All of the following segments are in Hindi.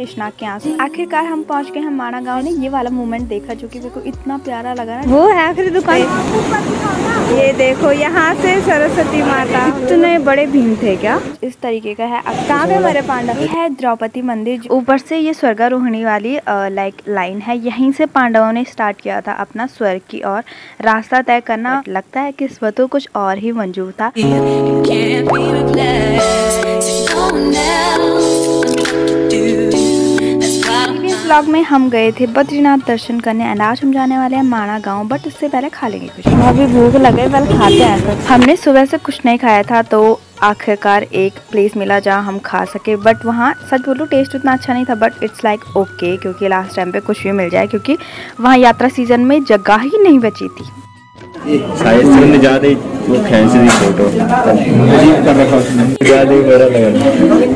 शेषनाग के आँसू। आखिरकार हम पहुँच गए हैं माना गाँव ने ये वाला मोमेंट देखा जो कि मेरे को इतना प्यारा लगा ना। वो है आखिरी दुकान। ये देखो यहाँ से सरस्वती माता। इतने बड़े भीम थे क्या? इस तरीके का है। अब कहाँ पे हमारे पांडव? ये है द्रौपदी मंदिर ऊपर से ये स्वर्गारोहिणी वाली लाइक लाइन है। यहीं से पांडवों ने स्टार्ट किया था अपना स्वर्ग की और रास्ता तय करना। लगता है कि किस्मतों कुछ और ही मंजूर था। Can't be replaced. So no one else do. Blog में हम गए थे बद्रीनाथ दर्शन करने एंड आज हम जाने वाले हैं माणा गाँव बट उससे पहले खा लेंगे कुछ। अभी भूख लगे पहले खाते हैं हमने सुबह से कुछ नहीं खाया था तो आखिरकार एक प्लेस मिला जहाँ हम खा सके बट वहाँ सच बोलो टेस्ट उतना अच्छा नहीं था बट इट्स लाइक ओके क्योंकि लास्ट टाइम पे कुछ भी मिल जाए क्योंकि वहाँ यात्रा सीज़न में जगह ही नहीं बची थी। शायद ही फ़ोटो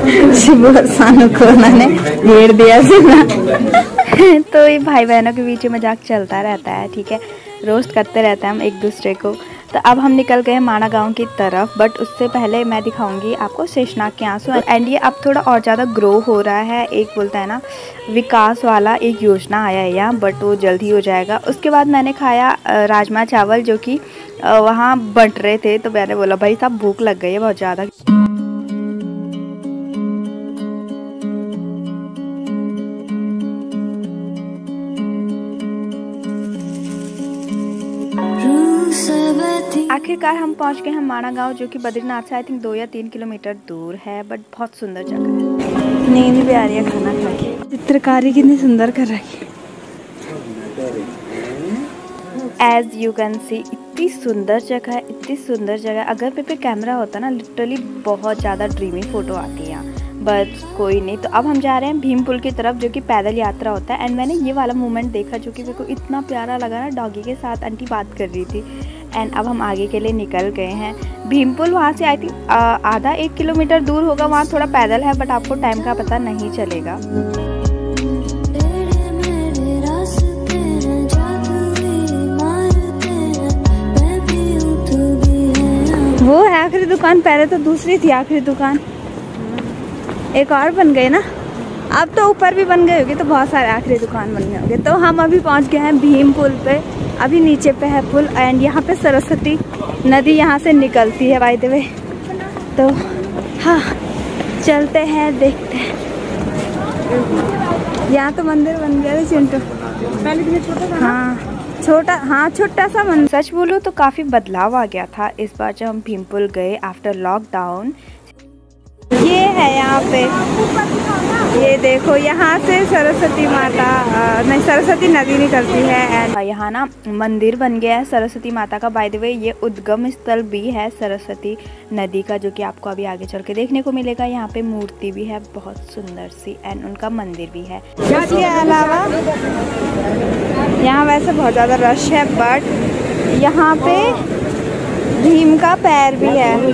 बड़ा लगा सानू को उन्होंने घेर दिया तो ये भाई बहनों के बीच मज़ाक चलता रहता है, ठीक है? रोस्ट करते रहते हैं हम एक दूसरे को। तो अब हम निकल गए माना गाँव की तरफ़ बट उससे पहले मैं दिखाऊँगी आपको शेषनाग के आँसू। एंड ये अब थोड़ा और ज़्यादा ग्रो हो रहा है, एक बोलता है ना, विकास वाला एक योजना आया है यहाँ बट वो जल्द ही हो जाएगा। उसके बाद मैंने खाया राजमा चावल जो कि वहाँ बंट रहे थे तो मैंने बोला, भाई साहब, भूख लग गई है बहुत ज़्यादा। आखिरकार हम पहुँच गए हैं माणा गाँव जो कि बद्रीनाथ से आई थिंक दो या तीन किलोमीटर दूर है बट बहुत सुंदर जगह है। नींद भी आ रही है खाना खा के। चित्रकारी कितनी सुंदर कर रखी एज यू कैन सी इतनी सुंदर जगह है इतनी सुंदर जगह है। अगर पे पे कैमरा होता ना लिटरली बहुत ज़्यादा ड्रीमी फ़ोटो आती है। यहाँ बट कोई नहीं तो अब हम जा रहे हैं भीम पुल की तरफ़ जो कि पैदल यात्रा होता है। एंड मैंने ये वाला मोमेंट देखा जो कि मेरे को इतना प्यारा लगा ना डॉगी के साथ आंटी बात कर रही थी। एंड अब हम आगे के लिए निकल गए हैं। भीमपुल वहाँ से आई थिंक आधा एक किलोमीटर दूर होगा, वहाँ थोड़ा पैदल है बट आपको टाइम का पता नहीं चलेगा। वो है आखिरी दुकान, पहले तो दूसरी थी आखिरी दुकान। एक और बन गई ना? अब तो ऊपर भी बन गए होगी तो बहुत सारे आखिरी दुकान बन गए होंगे। तो हम अभी पहुँच गए हैं भीम पुल पे। अभी नीचे पे है पुल एंड यहाँ पे सरस्वती नदी यहाँ से निकलती है वाई द वे तो हाँ चलते हैं देखते हैं। यहाँ तो मंदिर बन गया था चिंटू। पहले छोटा था हाँ छोटा हाँ छोटा सा मंदिर। सच बोलो तो काफ़ी बदलाव आ गया था। इस बार जब हम भीमपुल गए आफ्टर लॉकडाउन ये है यहाँ पे। ये देखो यहाँ से सरस्वती माता नहीं सरस्वती नदी निकलती है एंड यहाँ ना मंदिर बन गया है सरस्वती माता का। बाय द वे ये उद्गम स्थल भी है सरस्वती नदी का जो कि आपको अभी आगे चल के देखने को मिलेगा। यहाँ पे मूर्ति भी है बहुत सुंदर सी एंड उनका मंदिर भी है। इसके अलावा यहाँ वैसे बहुत ज़्यादा रश है बट यहाँ पे भीम का पैर भी है,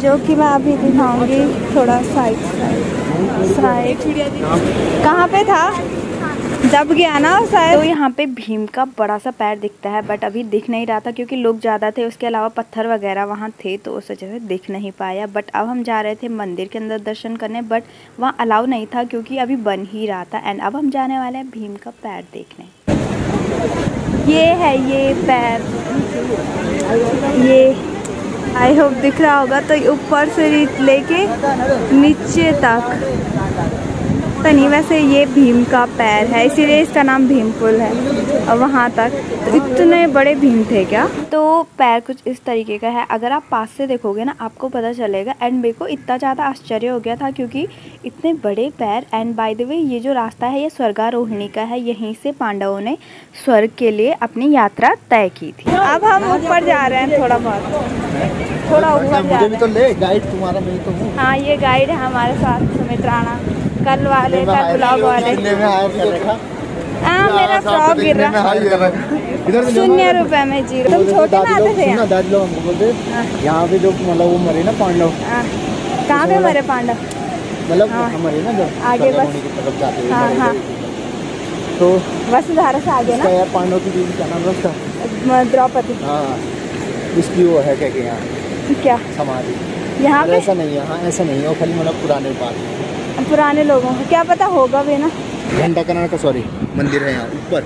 जो कि मैं अभी दिखाऊँगी थोड़ा साइड साइड कहाँ पे था? दब गया ना शायद? तो यहाँ पे भीम का बड़ा सा पैर दिखता है बट अभी दिख नहीं रहा था क्योंकि लोग ज़्यादा थे, उसके अलावा पत्थर वगैरह वहाँ थे तो उस वजह से दिख नहीं पाया. बट अब हम जा रहे थे मंदिर के अंदर दर्शन करने बट वहाँ अलाउ नहीं था क्योंकि अभी बन ही रहा था. एंड अब हम जाने वाले हैं भीम का पैर देखने. ये है, ये पैर। ये आई होप दिख रहा होगा तो ऊपर से लेके नीचे तक। तो नहीं वैसे ये भीम का पैर है इसीलिए इसका नाम भीमपुल है और वहाँ तक। तो इतने बड़े भीम थे क्या? तो पैर कुछ इस तरीके का है अगर आप पास से देखोगे ना आपको पता चलेगा। एंड मेरे को इतना ज़्यादा आश्चर्य हो गया था क्योंकि इतने बड़े पैर एंड बाय द वे ये जो रास्ता है ये स्वर्गारोहिणी का है यहीं से पांडवों ने स्वर्ग के लिए अपनी यात्रा तय की थी। अब हम ऊपर जा रहे हैं थोड़ा बहुत। थोड़ा ऊपर जा रहे हैं तो ले गाइड तुम्हारा मैं तो हूँ। हाँ ये गाइड है हमारे साथ सुमित राणा कल वाले कल ब्लॉग वाले हाँ मेरा फ्रॉक गिर। रहा शून्य रुपए में ज़ीरो तुम छोटे में आते थे दादी लोग हमको बोलते यहाँ पे जो मतलब वो मरे ना पांडव। हाँ। कहाँ पे मरे पांडव? मतलब हाँ। हमारे ना जो आगे बस। की जाते हाँ हाँ। तो वसुधारा से आगे ना? यार पांडव की बीवी क्या नाम है उसका? द्रौपदी। हाँ इसकी वो है क्या कि यहाँ? क्या? समाधि। यहाँ पे? ऐसा नहीं है हाँ ऐसा नहीं है वो खाली मतलब पुराने बात है। पुराने लोगों का। क्या पता होगा भी ना? घंटा कनाल का सॉरी मंदिर है यहाँ ऊपर।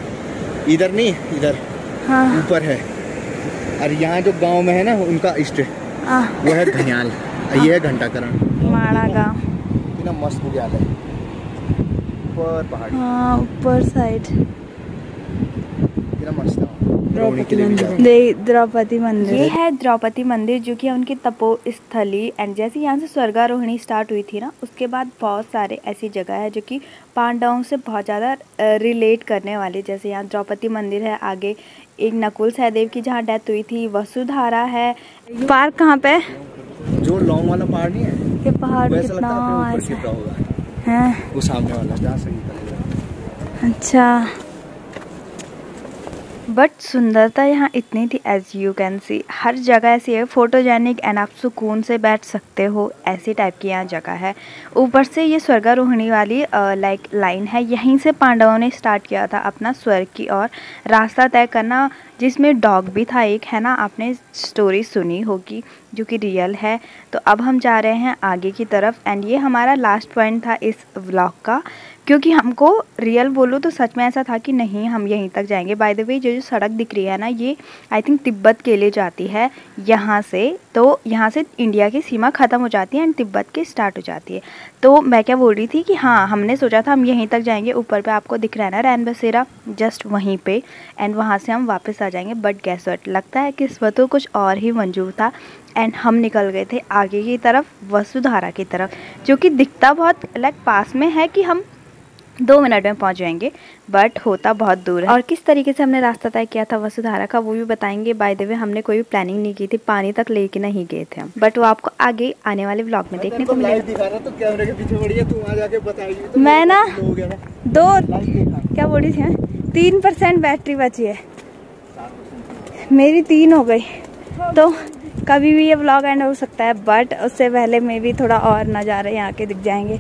इधर नहीं इधर। हाँ। ऊपर है। और यहाँ जो गाँव में है ना उनका इष्ट हाँ। वो है घनियाल। ये है घंटा करण माड़ा गाँव। इतना मस्त बुझाल है। ऊपर पहाड़ी। हाँ ऊपर साइड। कितना मस्त है रोहिणी के लिए भी जाते दे द्रौपदी मंदिर। ये है द्रौपदी मंदिर जो कि उनकी तपो स्थली एंड जैसे यहाँ से स्वर्गारोहिणी स्टार्ट हुई थी ना उसके बाद बहुत सारे ऐसी जगह है जो कि पांडवों से बहुत ज़्यादा रिलेट करने वाले। जैसे यहाँ द्रौपदी मंदिर है आगे एक नकुल सहदेव की जहाँ डेथ हुई थी वसुधारा है। पार्क कहाँ पे है? जो लॉन्ग वाला पहाड़ नहीं है? ये पहाड़ कितना है वो सामने वाला अच्छा। बट सुंदरता यहाँ इतनी थी एज यू कैन सी हर जगह ऐसी है फोटोजेनिक एंड आप सुकून से बैठ सकते हो, ऐसी टाइप की यहाँ जगह है. ऊपर से ये स्वर्गारोहिणी वाली लाइक लाइन है, यहीं से पांडवों ने स्टार्ट किया था अपना स्वर्ग की और रास्ता तय करना, जिसमें डॉग भी था एक, है ना? आपने स्टोरी सुनी होगी, जो कि रियल है. तो अब हम जा रहे हैं आगे की तरफ़ एंड ये हमारा लास्ट पॉइंट था इस व्लॉग का. क्योंकि हमको रियल बोलो तो सच में ऐसा था कि नहीं, हम यहीं तक जाएँगे। बाय द वे जो जो सड़क दिख रही है ना, ये आई थिंक तिब्बत के लिए जाती है, यहाँ से। तो यहाँ से इंडिया की सीमा ख़त्म हो जाती है एंड तिब्बत की स्टार्ट हो जाती है। तो मैं क्या बोल रही थी कि हाँ हमने सोचा था हम यहीं तक जाएँगे। ऊपर पे आपको दिख रहा है ना रैन बसेरा जस्ट वहीं पे। एंड वहाँ से हम वापस आ जाएँगे। बट गैस वट लगता है कि इस वक्त तो कुछ और ही मंजूर था। एंड हम निकल गए थे आगे की तरफ़, वसुधारा की तरफ़। जो कि दिखता बहुत लाइक पास में है कि हम दो मिनट में पहुँच जाएँगे बट होता बहुत दूर है। और किस तरीके से हमने रास्ता तय किया था, वसुधारा का, वो भी बताएँगे। बाय द वे हमने कोई भी प्लानिंग नहीं की थी, पानी तक लेके नहीं गए थे हम। बट वो आपको आगे, आने वाले ब्लॉग में देखने को मिलेगा। मैं ना दो, क्या बोल थी तीन परसेंट बैटरी बची है। मेरी तीन हो गई। तो कभी भी ये ब्लॉग एंड हो सकता है बट उससे पहले में भी थोड़ा और नज़ारे यहाँ के दिख जाएँगे।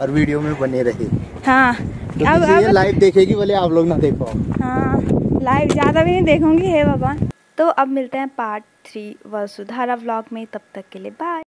और वीडियो में बने रहे। हाँ। तो अब अब लाइव देखेगी बोले आप लोग ना देखो। हाँ लाइव ज़्यादा भी नहीं देखूँगी हे भगवान। तो अब मिलते हैं पार्ट थ्री वसुधारा व्लॉग में तब तक के लिए बाय